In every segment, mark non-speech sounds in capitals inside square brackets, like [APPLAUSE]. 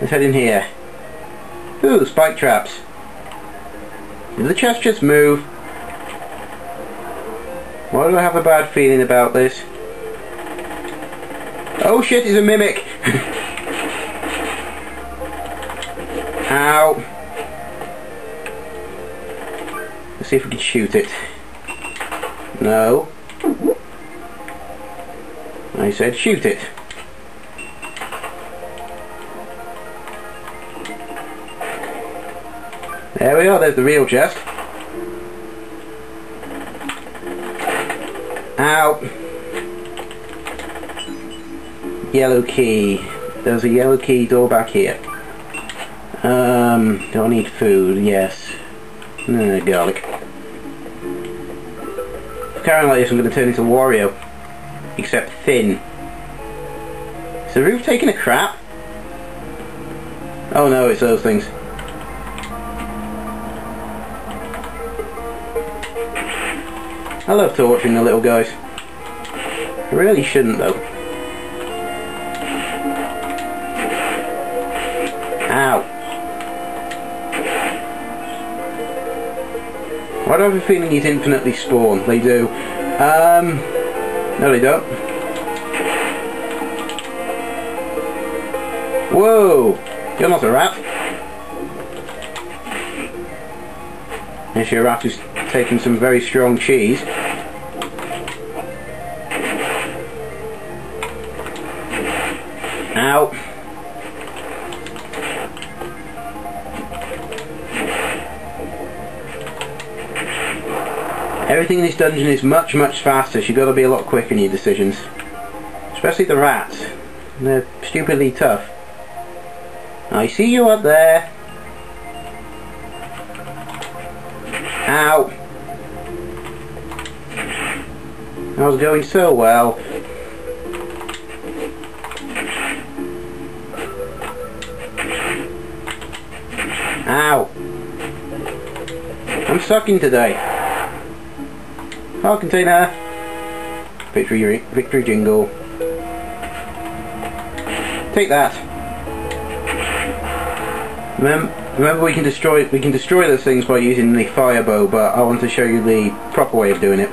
Let's head in here. Ooh, spike traps. Did the chest just move? Why do I have a bad feeling about this? Oh shit, it's a mimic! [LAUGHS] Ow! Let's see if we can shoot it. No. I said shoot it. There we are, there's the real chest. Ow! Yellow key. There's a yellow key door back here. Um, do I need food? Yes. No, garlic. Carrying like this, I'm going to turn into Wario. Except thin. Is the roof taking a crap? Oh no, it's those things. I love torturing the little guys. I really shouldn't though. Ow. Why do I have a feeling he's infinitely spawn? They do. Um, no they don't. Whoa! You're not a rat. Yes, your rat is taking some very strong cheese. Ow. Everything in this dungeon is much, much faster, so you've got to be a lot quicker in your decisions. Especially the rats. They're stupidly tough. I see you up there. Ow. I was going so well. Ow. I'm sucking today. Oh, container. Victory, victory jingle. Take that. Remember, remember we can destroy we can destroy those things by using the fire bow, but I want to show you the proper way of doing it.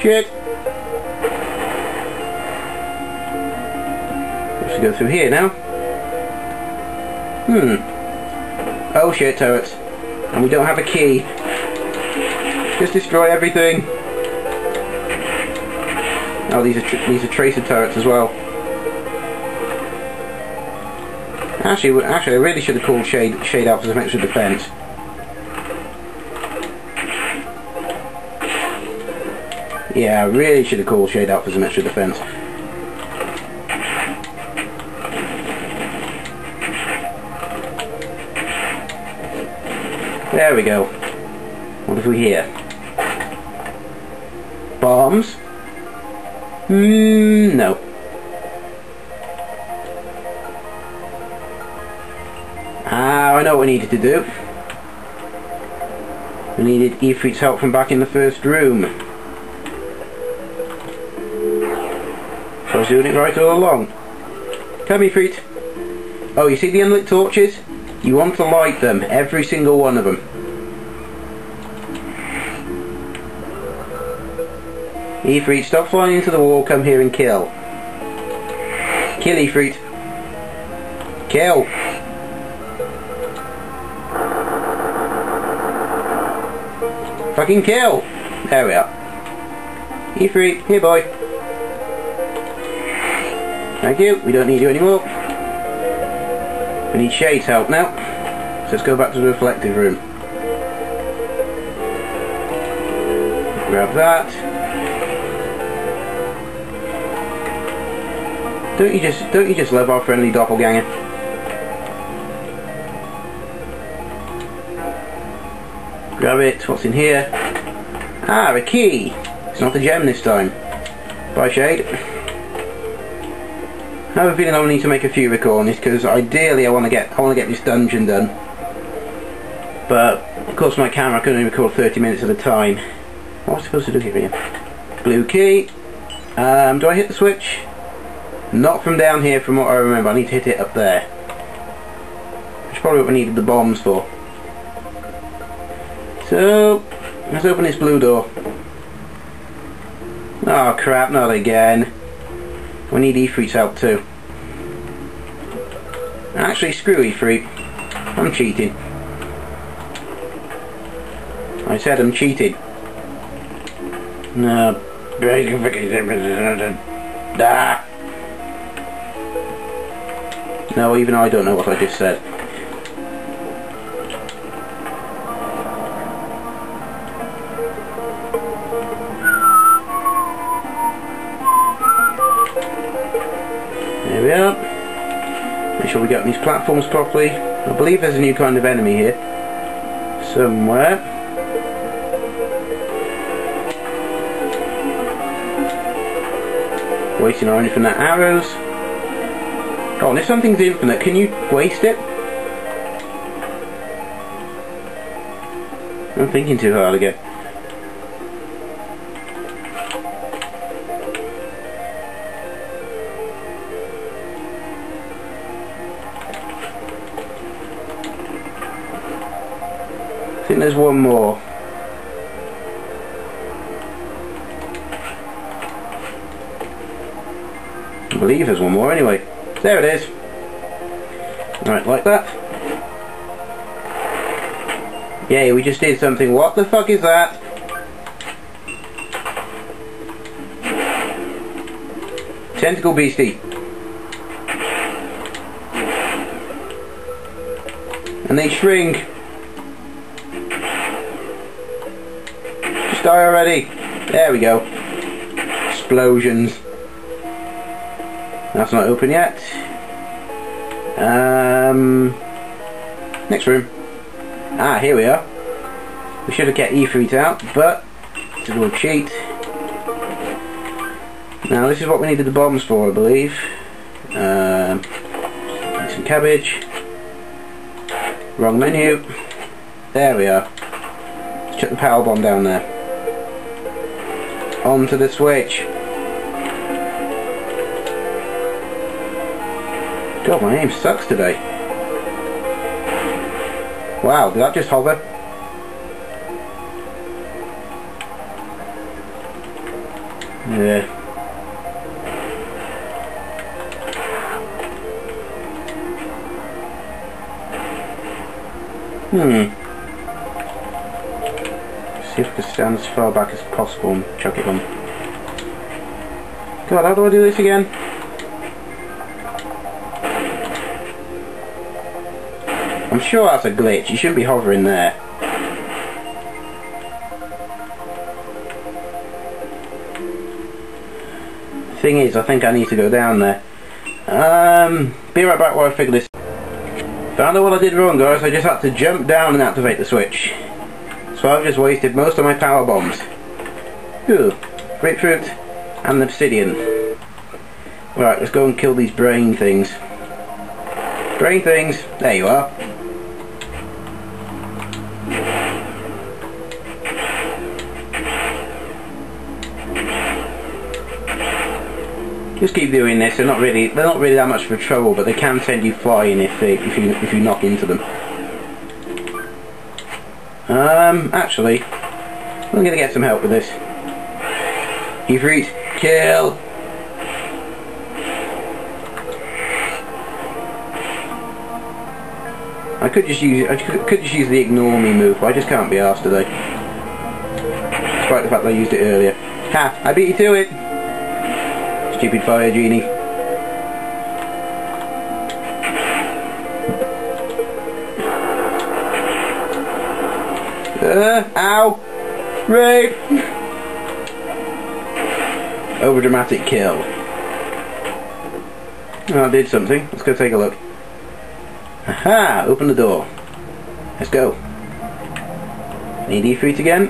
Shit. Let's go through here now. Hmm. Oh shit, turrets. And we don't have a key. Just destroy everything. Oh, these are these are tracer turrets as well. Actually, actually, I really should have called Shade Shade out for some extra defense. Yeah, I really should have called Shade out for some extra defense. There we go. What have we here? Bombs? Hmm, no. Ah, I know what we needed to do. We needed Ifrit's help from back in the first room. Doing it right all along. Come Ifrit. Oh, you see the unlit torches? You want to light them, every single one of them. Ifrit, stop flying into the wall, come here and kill. Kill Ifrit. Kill. Fucking kill! There we are. Ifrit, here boy. Thank you, we don't need you anymore. We need Shade's help now. So let's go back to the reflective room. Grab that. Don't you just don't you just love our friendly doppelganger? Grab it, what's in here? Ah, a key! It's not a gem this time. Bye Shade. I have a feeling I will need to make a few recordings because ideally I want to get I want to get this dungeon done. But of course my camera can only record 30 minutes at a time. What am I supposed to do here? Blue key. Um, do I hit the switch? Not from down here from what I remember. I need to hit it up there. Which is probably what we needed the bombs for. So, let's open this blue door. Oh crap, not again. We need Ifrit's help too. Actually, screw Ifrit. I'm cheating. I said I'm cheating. No. [LAUGHS] No, even I don't know what I just said. Sure we get on these platforms properly. I believe there's a new kind of enemy here. Somewhere. Wasting our infinite arrows. Oh, if something's infinite, can you waste it? I'm thinking too hard again. There's one more. I believe there's one more anyway. There it is. Right, like that. Yay, we just did something. What the fuck is that? Tentacle beastie. And they shrink. Die already. There we go. Explosions. That's not open yet. Um, next room. Ah, here we are. We should have kept Ifrit out, but it's a cheat. Now this is what we needed the bombs for, I believe. Um, some cabbage. Wrong menu. There we are. Let's chuck the power bomb down there. Onto the switch. God, my aim sucks today. Wow, did that just hover? Yeah. Hmm. I can stand as far back as possible and chuck it on. God, how do I do this again? I'm sure that's a glitch. You shouldn't be hovering there. Thing is, I think I need to go down there. Um, be right back while I figure this. Found out what I did wrong, guys. I just had to jump down and activate the switch. So I've just wasted most of my power bombs. Ooh, grapefruit and obsidian. Right, let's go and kill these brain things. Brain things. There you are. Just keep doing this. They're not really they're not really that much of a trouble, but they can send you flying if they if you if you knock into them. Um, actually, I'm gonna get some help with this. Ifrit, kill. I could just use I could just use the ignore me move, but I just can't be asked today. Despite the fact that I used it earlier. Ha! I beat you to it! Stupid fire genie. Uh, ow! Rape! Over dramatic kill. Oh, I did something. Let's go take a look. Aha! Open the door. Let's go. Need Ifrit again.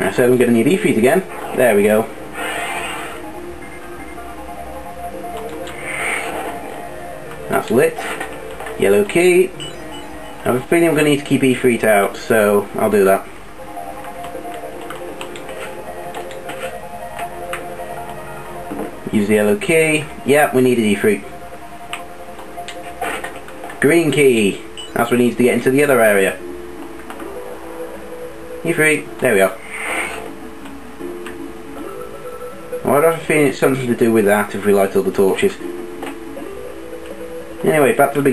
I said I'm going to need Ifrit again. There we go. That's lit. Yellow key. I have a feeling I'm going to need to keep Ifrit out, so I'll do that. Use the yellow key. Yep, we need a D-fruit. Green key. That's what need to get into the other area. D-fruit. There we are. Do I have a feeling it's something to do with that if we light all the torches? Anyway, back to the beginning.